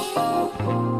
Oh, oh, oh.